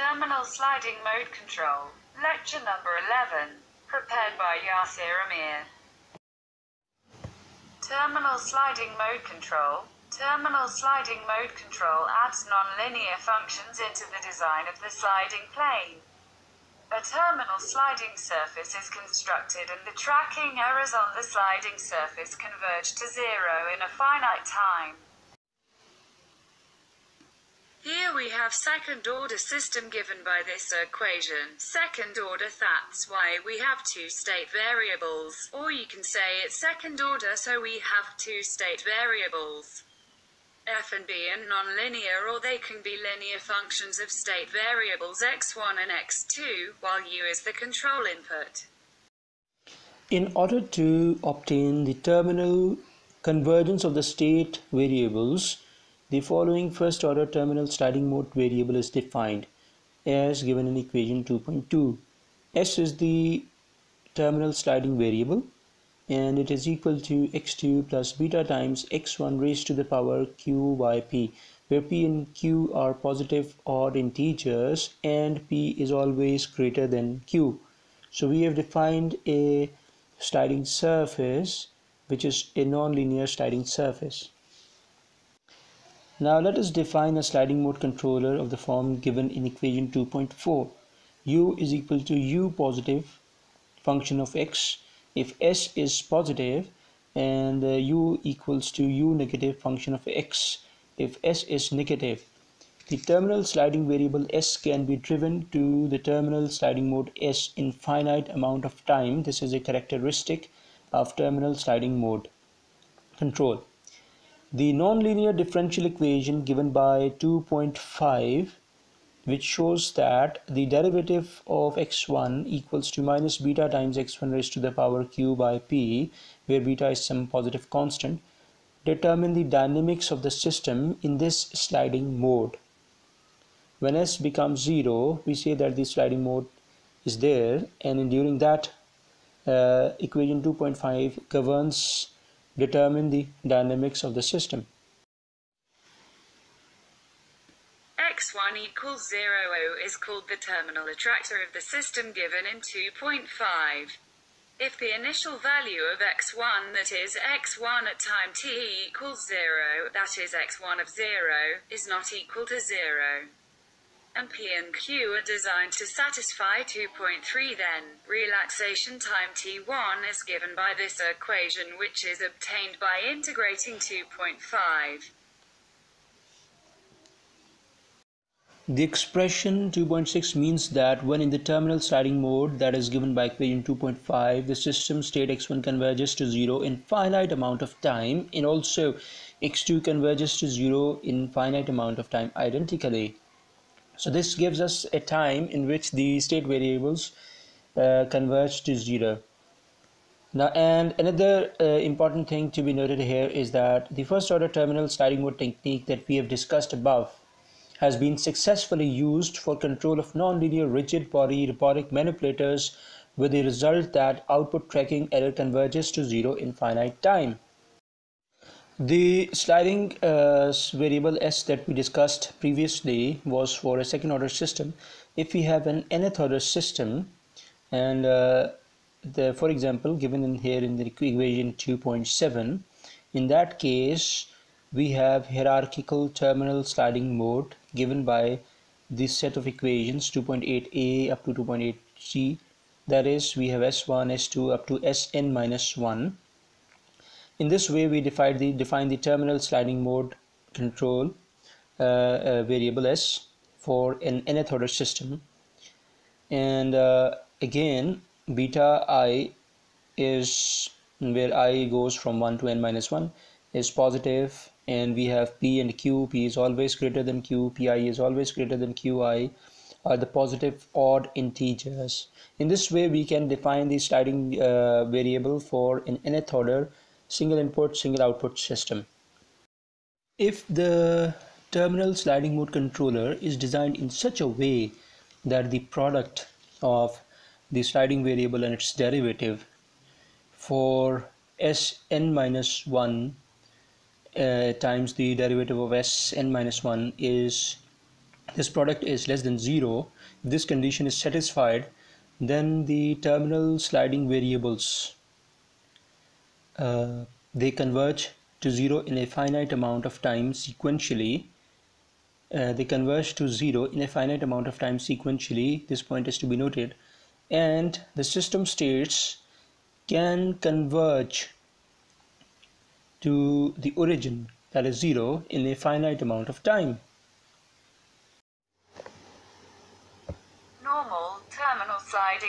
Terminal Sliding Mode Control, Lecture number 11, prepared by Yasir Amir. Terminal Sliding Mode Control. Terminal Sliding Mode Control adds nonlinear functions into the design of the sliding plane. A terminal sliding surface is constructed and the tracking errors on the sliding surface converge to zero in a finite time. Here we have second order system given by this equation. Second order that's why we have two state variables. Or you can say it's second order so we have two state variables. f and b are nonlinear or they can be linear functions of state variables x1 and x2, while u is the control input. In order to obtain the terminal convergence of the state variables, the following first order terminal sliding mode variable is defined as given in equation 2.2. S is the terminal sliding variable and it is equal to x2 plus beta times x1 raised to the power q by p where p and q are positive odd integers and p is always greater than q. So we have defined a sliding surface which is a nonlinear sliding surface. Now let us define a sliding mode controller of the form given in equation 2.4. u is equal to u positive function of x if s is positive and uh, u equals to u negative function of x if s is negative. The terminal sliding variable s can be driven to the terminal sliding mode s in finite amount of time. This is a characteristic of terminal sliding mode control. The nonlinear differential equation given by 2.5 which shows that the derivative of x1 equals to minus beta times x1 raised to the power q by p where beta is some positive constant determine the dynamics of the system in this sliding mode. When s becomes 0 we say that the sliding mode is there and during that uh, equation 2.5 governs determine the dynamics of the system. x1 equals 0 is called the terminal attractor of the system given in 2.5. If the initial value of x1 that is x1 at time t equals 0 that is x1 of 0 is not equal to 0 and P and Q are designed to satisfy 2.3 then. Relaxation time T1 is given by this equation which is obtained by integrating 2.5. The expression 2.6 means that when in the terminal sliding mode that is given by equation 2.5 the system state x1 converges to 0 in finite amount of time and also x2 converges to 0 in finite amount of time identically. So this gives us a time in which the state variables uh, converge to zero. Now, and another uh, important thing to be noted here is that the first order terminal sliding mode technique that we have discussed above has been successfully used for control of nonlinear rigid body robotic manipulators with the result that output tracking error converges to zero in finite time. The sliding uh, variable s that we discussed previously was for a second order system. If we have an nth order system and uh, the for example given in here in the equation 2.7 in that case we have hierarchical terminal sliding mode given by this set of equations 2.8a up to 2.8c that is we have s1 s2 up to sn minus 1 in this way, we define the, define the terminal sliding mode control uh, uh, variable S for an nth order system. And uh, again, beta i is where i goes from 1 to n minus 1 is positive and we have p and q. P is always greater than q. Pi is always greater than qi are the positive odd integers. In this way we can define the sliding uh, variable for an nth order single input single output system. If the terminal sliding mode controller is designed in such a way that the product of the sliding variable and its derivative for sn minus 1 uh, times the derivative of sn minus 1 is this product is less than 0 if this condition is satisfied then the terminal sliding variables uh, they converge to 0 in a finite amount of time sequentially. Uh, they converge to 0 in a finite amount of time sequentially. This point is to be noted. And the system states can converge to the origin that is 0 in a finite amount of time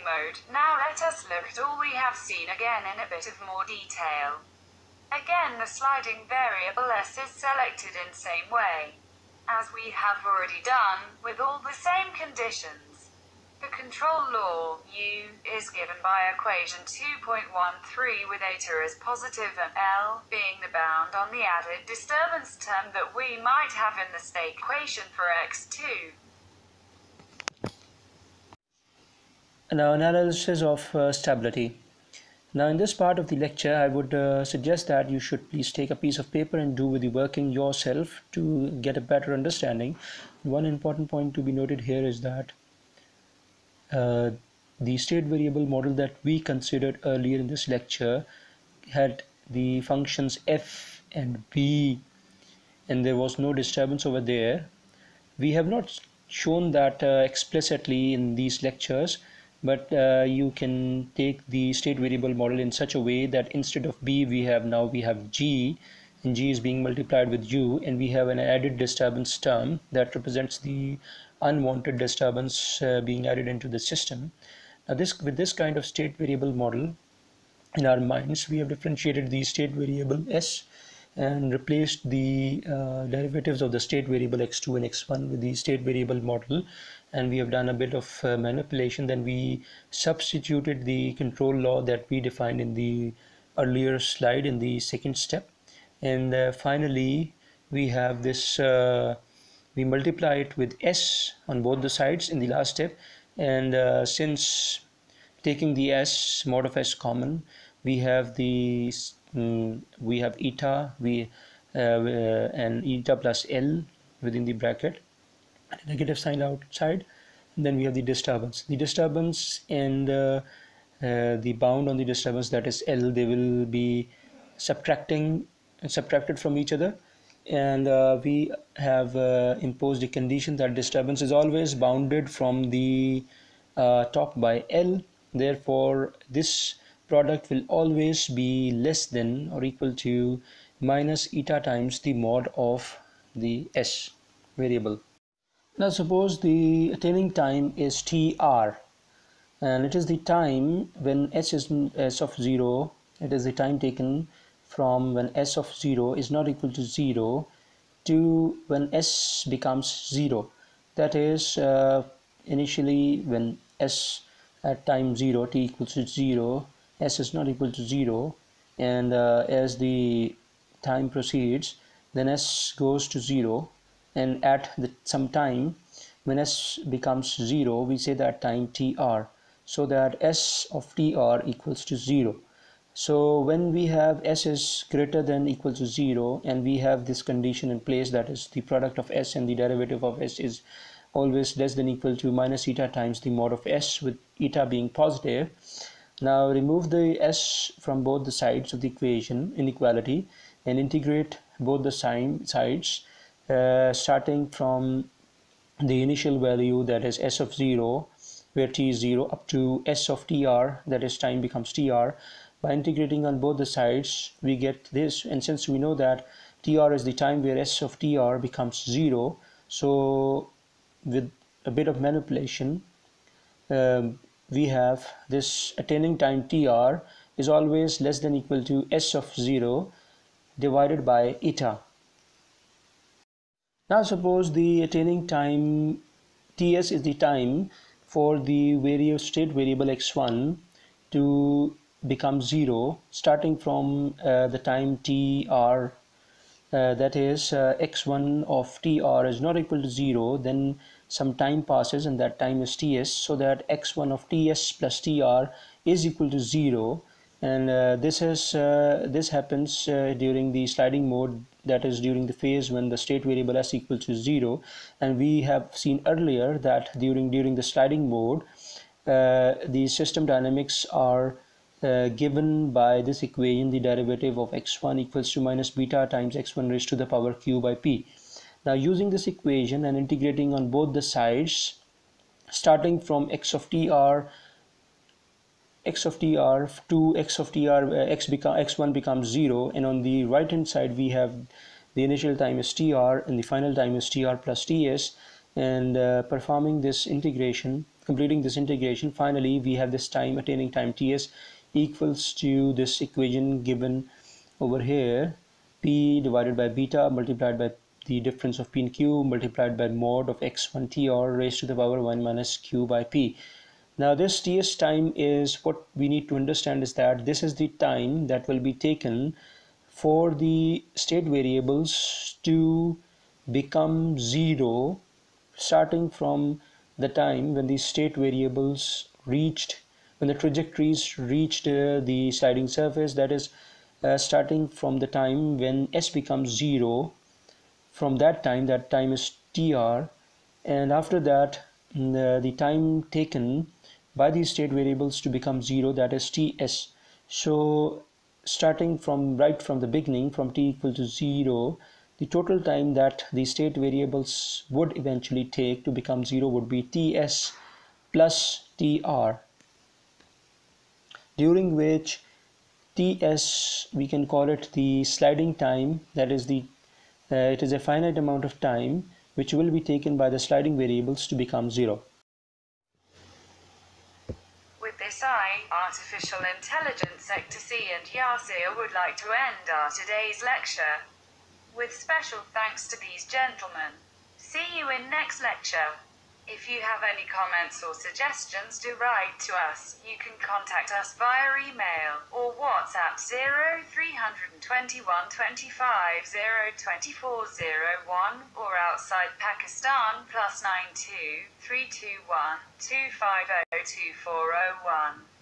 mode. Now let us look at all we have seen again in a bit of more detail. Again the sliding variable s is selected in same way, as we have already done, with all the same conditions. The control law, U, is given by equation 2.13 with eta as positive and L being the bound on the added disturbance term that we might have in the state equation for x2. Now analysis of uh, stability. Now in this part of the lecture I would uh, suggest that you should please take a piece of paper and do the working yourself to get a better understanding. One important point to be noted here is that uh, the state variable model that we considered earlier in this lecture had the functions f and b and there was no disturbance over there. We have not shown that uh, explicitly in these lectures but uh, you can take the state variable model in such a way that instead of b we have now we have g and g is being multiplied with u and we have an added disturbance term that represents the unwanted disturbance uh, being added into the system. Now this with this kind of state variable model in our minds we have differentiated the state variable s and replaced the uh, derivatives of the state variable x2 and x1 with the state variable model and we have done a bit of uh, manipulation then we substituted the control law that we defined in the earlier slide in the second step. And uh, finally we have this uh, we multiply it with s on both the sides in the last step. And uh, since taking the s mod of s common we have the mm, we have eta we uh, and eta plus l within the bracket negative sign outside and then we have the disturbance. The disturbance and uh, uh, the bound on the disturbance that is L they will be subtracting subtracted from each other. And uh, we have uh, imposed a condition that disturbance is always bounded from the uh, top by L. Therefore this product will always be less than or equal to minus eta times the mod of the S variable now suppose the attaining time is tr and it is the time when s is s of 0 it is the time taken from when s of 0 is not equal to 0 to when s becomes 0 that is uh, initially when s at time 0 t equals to 0 s is not equal to 0 and uh, as the time proceeds then s goes to 0 and at the, some time when s becomes 0 we say that time tr so that s of tr equals to 0 so when we have s is greater than equal to 0 and we have this condition in place that is the product of s and the derivative of s is always less than equal to minus eta times the mod of s with eta being positive. Now remove the s from both the sides of the equation inequality and integrate both the sign sides uh, starting from the initial value that is s of 0 where t is 0 up to s of tr that is time becomes tr by integrating on both the sides we get this. And since we know that tr is the time where s of tr becomes 0 so with a bit of manipulation um, we have this attaining time tr is always less than equal to s of 0 divided by eta now suppose the attaining time ts is the time for the various state variable x1 to become 0 starting from uh, the time tr uh, that is uh, x1 of tr is not equal to 0 then some time passes and that time is ts so that x1 of ts plus tr is equal to 0 and uh, this is uh, this happens uh, during the sliding mode that is during the phase when the state variable s equal to 0 and we have seen earlier that during during the sliding mode uh, the system dynamics are uh, given by this equation the derivative of x1 equals to minus beta times x1 raised to the power q by p. Now using this equation and integrating on both the sides starting from x of tr x of tr to x of tr uh, x become x1 becomes 0 and on the right hand side we have the initial time is tr and the final time is tr plus ts and uh, performing this integration completing this integration finally we have this time attaining time ts equals to this equation given over here p divided by beta multiplied by the difference of p and q multiplied by mod of x1 tr raised to the power 1 minus q by p now this ts time is what we need to understand is that this is the time that will be taken for the state variables to become zero starting from the time when the state variables reached when the trajectories reached uh, the sliding surface that is uh, starting from the time when s becomes zero. From that time that time is tr and after that mm, the, the time taken by these state variables to become zero that is ts. So starting from right from the beginning from t equal to zero the total time that the state variables would eventually take to become zero would be ts plus tr during which ts we can call it the sliding time that is the uh, it is a finite amount of time which will be taken by the sliding variables to become zero SI, Artificial Intelligence C and Yasir would like to end our today's lecture. With special thanks to these gentlemen. See you in next lecture. If you have any comments or suggestions do write to us, you can contact us via email or WhatsApp 0321 25 02401 or outside Pakistan plus 92 321 250 2401.